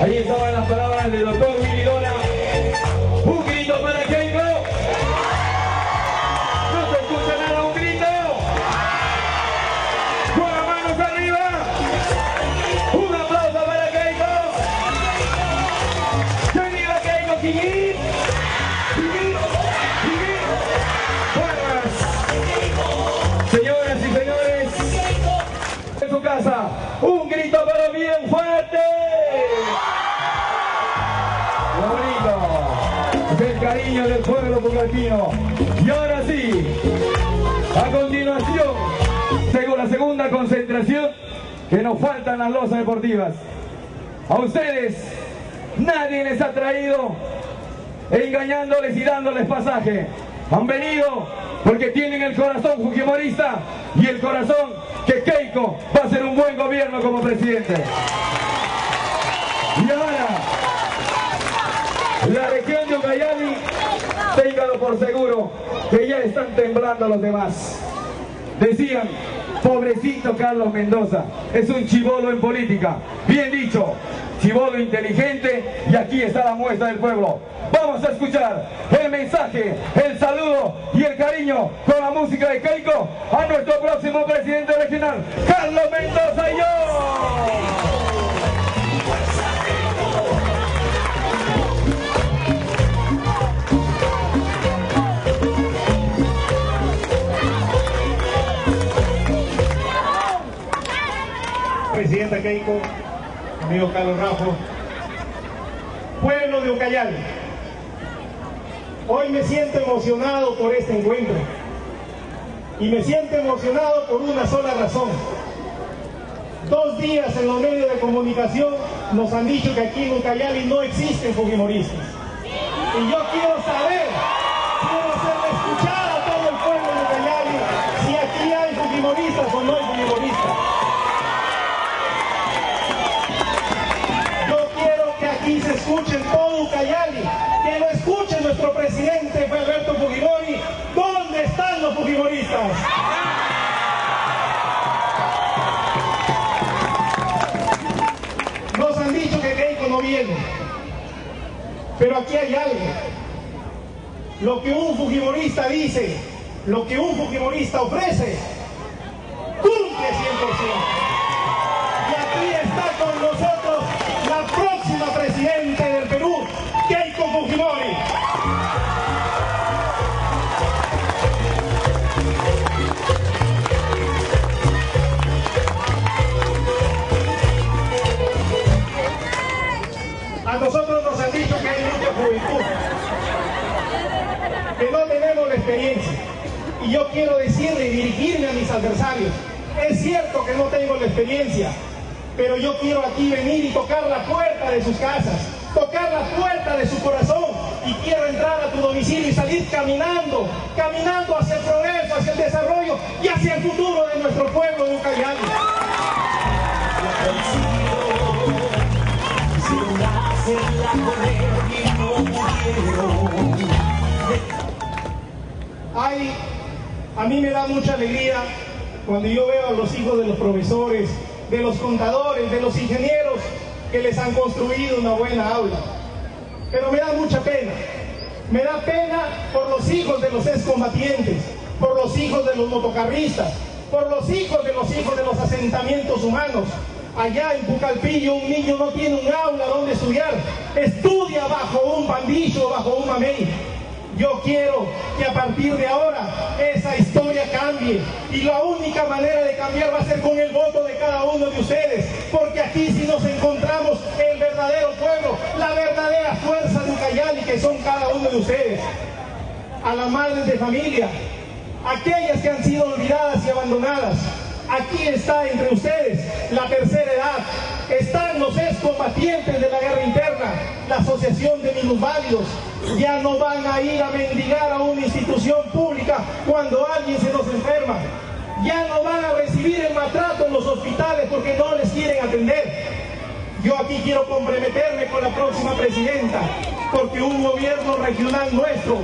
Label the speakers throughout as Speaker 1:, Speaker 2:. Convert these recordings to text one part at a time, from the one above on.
Speaker 1: Ahí estaban las palabras del doctor Willy. Un grito para Keiko. No se escucha nada, un grito. Con las manos arriba. Un aplauso para Keiko. ¡Que viva Keiko. Buenas. Señoras y señores, en su casa, un grito pero Y ahora sí, a continuación, según la segunda concentración, que nos faltan las losas deportivas. A ustedes, nadie les ha traído engañándoles y dándoles pasaje. Han venido porque tienen el corazón fujimorista y el corazón que Keiko va a ser un buen gobierno como presidente. Y ahora, la región de Ucayali, téngalo por seguro que ya están temblando los demás. Decían, pobrecito Carlos Mendoza, es un chivolo en política. Bien dicho, chivolo inteligente y aquí está la muestra del pueblo. Vamos a escuchar el mensaje, el saludo y el cariño con la música de Keiko a nuestro próximo presidente regional, Carlos Mendoza y yo.
Speaker 2: Amigo Carlos Rajo, pueblo de Ucayali, hoy me siento emocionado por este encuentro y me siento emocionado por una sola razón. Dos días en los medios de comunicación nos han dicho que aquí en Ucayali no existen fujimoristas. Y yo quiero saber, aquí hay algo. Lo que un fujimorista dice, lo que un fujimorista ofrece, que no tenemos la experiencia. Y yo quiero decirle y dirigirme a mis adversarios, es cierto que no tengo la experiencia, pero yo quiero aquí venir y tocar la puerta de sus casas, tocar la puerta de su corazón y quiero entrar a tu domicilio y salir caminando, caminando hacia el progreso, hacia el desarrollo y hacia el futuro de nuestro pueblo de Ucayali. A mí me da mucha alegría cuando yo veo a los hijos de los profesores, de los contadores, de los ingenieros que les han construido una buena aula. Pero me da mucha pena. Me da pena por los hijos de los excombatientes, por los hijos de los motocarristas, por los hijos de los hijos de los asentamientos humanos. Allá en Pucalpillo un niño no tiene un aula donde estudiar, estudia bajo un bandillo, bajo un mamey. Yo quiero que a partir de ahora esa historia cambie. Y la única manera de cambiar va a ser con el voto de cada uno de ustedes, porque aquí si nos encontramos el verdadero pueblo, la verdadera fuerza de Ucayali que son cada uno de ustedes, a las madres de familia, aquellas que han sido olvidadas y abandonadas. Aquí está entre ustedes la tercera edad, están los excombatientes de la guerra interna, la asociación de minusválidos, ya no van a ir a mendigar a una institución pública cuando alguien se nos enferma. Ya no van a recibir el maltrato en los hospitales porque no les quieren atender. Yo aquí quiero comprometerme con la próxima presidenta porque un gobierno regional nuestro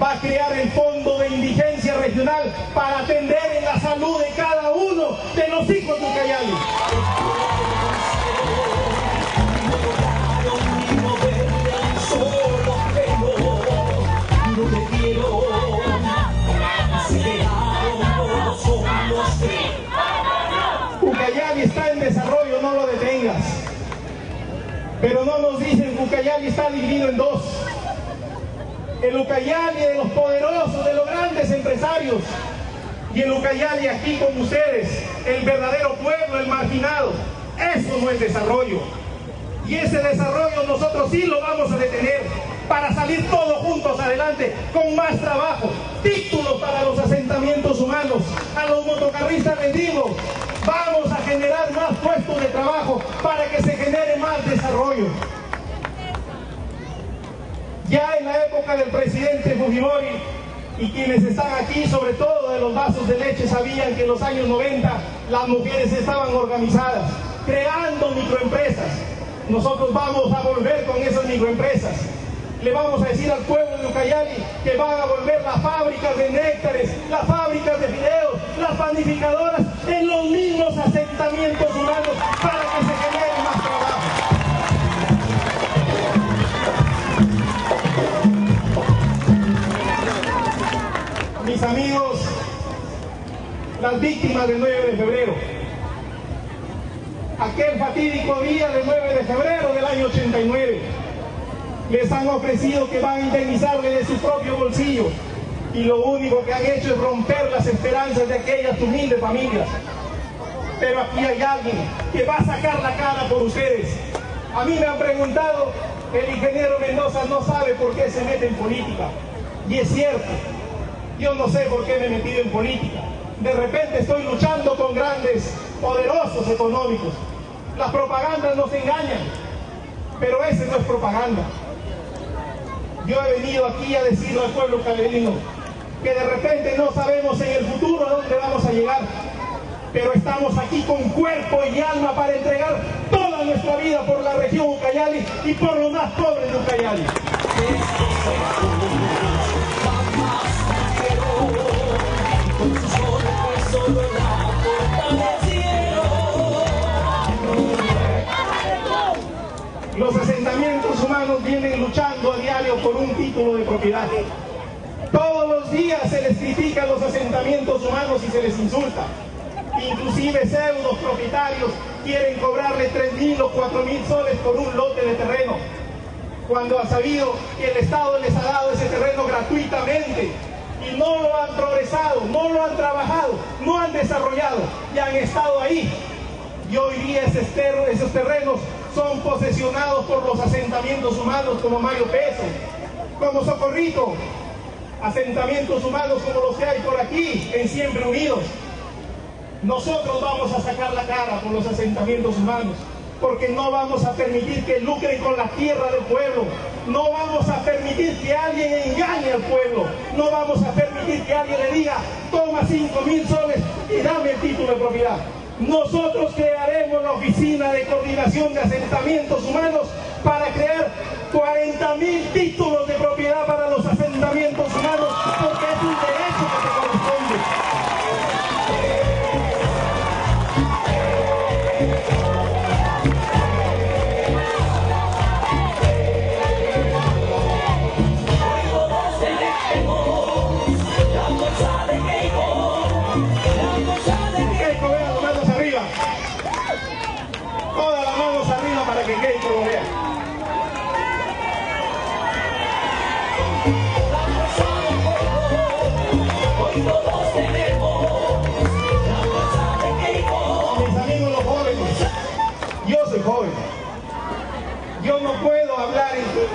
Speaker 2: va a crear el fondo de indigencia regional para atender en la salud de cada uno de los hijos de Ucayali. No nos dicen que Ucayali está dividido en dos. El Ucayali de los poderosos, de los grandes empresarios. Y el Ucayali aquí con ustedes, el verdadero pueblo, el marginado. Eso no es desarrollo. Y ese desarrollo nosotros sí lo vamos a detener para salir todos juntos adelante con más trabajo, títulos para los asentamientos humanos, a los motocarristas mendigos. Vamos a generar más puestos de trabajo para que se genere más desarrollo. Ya en la época del presidente Fujimori y quienes están aquí, sobre todo de los vasos de leche, sabían que en los años 90 las mujeres estaban organizadas, creando microempresas. Nosotros vamos a volver con esas microempresas le vamos a decir al pueblo de Ucayali que van a volver las fábricas de néctares, las fábricas de fideos, las panificadoras en los mismos asentamientos humanos para que se genere más trabajo. Mis amigos, las víctimas del 9 de febrero, aquel fatídico día del 9 de febrero del año 89, les han ofrecido que van a indemnizarle de su propio bolsillo y lo único que han hecho es romper las esperanzas de aquellas humildes familias. Pero aquí hay alguien que va a sacar la cara por ustedes. A mí me han preguntado, el ingeniero Mendoza no sabe por qué se mete en política. Y es cierto, yo no sé por qué me he metido en política. De repente estoy luchando con grandes, poderosos económicos. Las propagandas nos engañan, pero ese no es propaganda. Yo he venido aquí a decirle al pueblo calerino que de repente no sabemos en el futuro a dónde vamos a llegar, pero estamos aquí con cuerpo y alma para entregar toda nuestra vida por la región Ucayali y por los más pobres de Ucayali. Los asentamientos humanos vienen luchando a diario por un título de propiedad. Todos días se les critica a los asentamientos humanos y se les insulta. Inclusive pseudos propietarios quieren cobrarle 3.000 o 4.000 soles por un lote de terreno, cuando ha sabido que el Estado les ha dado ese terreno gratuitamente y no lo han progresado, no lo han trabajado, no han desarrollado y han estado ahí. Y hoy día esos terrenos son posesionados por los asentamientos humanos como Mario Peso, como Socorrito, asentamientos humanos como los que hay por aquí, en Siempre Unidos. Nosotros vamos a sacar la cara por los asentamientos humanos, porque no vamos a permitir que lucren con la tierra del pueblo, no vamos a permitir que alguien engañe al pueblo, no vamos a permitir que alguien le diga, toma cinco mil soles y dame el título de propiedad. Nosotros crearemos la Oficina de Coordinación de Asentamientos Humanos para crear 40 mil títulos de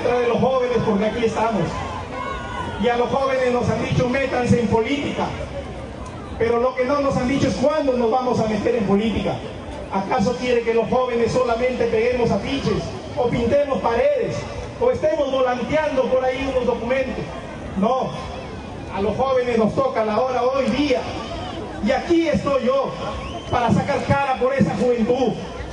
Speaker 2: de los jóvenes porque aquí estamos. Y a los jóvenes nos han dicho métanse en política. Pero lo que no nos han dicho es cuándo nos vamos a meter en política. ¿Acaso quiere que los jóvenes solamente peguemos afiches o pintemos paredes o estemos volanteando por ahí unos documentos? No, a los jóvenes nos toca la hora hoy día. Y aquí estoy yo para sacar cara por esa juventud,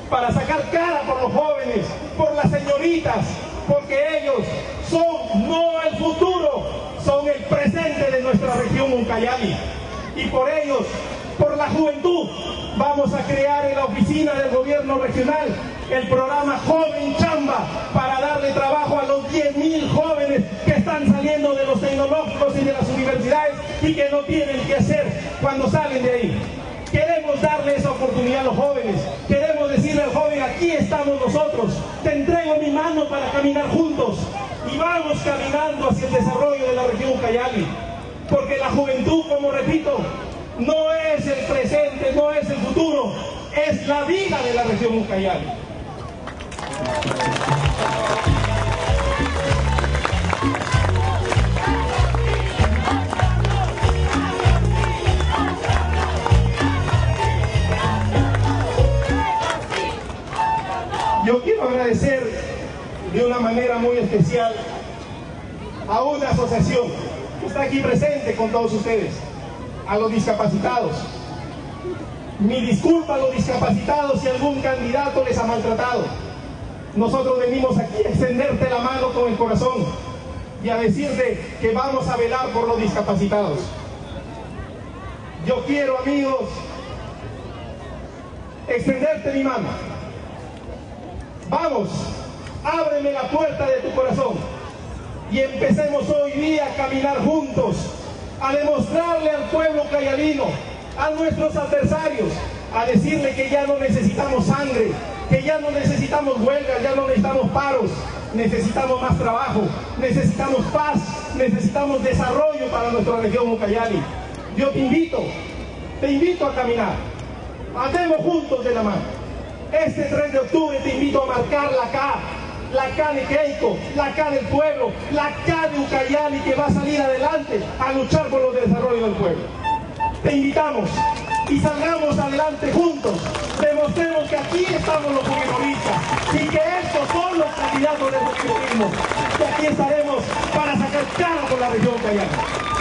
Speaker 2: para sacar cara por los jóvenes, por las señoritas, porque ellos son no el futuro, son el presente de nuestra región Uncayali. Y por ellos, por la juventud, vamos a crear en la oficina del gobierno regional el programa Joven Chamba para darle trabajo a los 10.000 jóvenes que están saliendo de los tecnológicos y de las universidades y que no tienen que hacer cuando salen de ahí. Queremos darle esa oportunidad a los jóvenes. Queremos decirle al joven, aquí estamos nosotros te entrego mi mano para caminar juntos y vamos caminando hacia el desarrollo de la región Cayali. Porque la juventud, como repito, no es el presente, no es el futuro, es la vida de la región Ucayali. Yo quiero agradecer de una manera muy especial a una asociación que está aquí presente con todos ustedes, a los discapacitados. Mi disculpa a los discapacitados si algún candidato les ha maltratado. Nosotros venimos aquí a extenderte la mano con el corazón y a decirte que vamos a velar por los discapacitados. Yo quiero, amigos, extenderte mi mano Vamos, ábreme la puerta de tu corazón y empecemos hoy día a caminar juntos, a demostrarle al pueblo cayalino, a nuestros adversarios, a decirle que ya no necesitamos sangre, que ya no necesitamos huelgas, ya no necesitamos paros, necesitamos más trabajo, necesitamos paz, necesitamos desarrollo para nuestra región Ucayali. Yo te invito, te invito a caminar, andemos juntos de la mano. Este 3 de octubre te invito a marcar la la K de Keiko, la K del pueblo, la K de Ucayali que va a salir adelante a luchar por los desarrollos del pueblo. Te invitamos y salgamos adelante juntos. Demostremos que aquí estamos los fujimoristas y que estos son los candidatos del fujimorismo. Que aquí estaremos para sacar cara con la región Ucayali.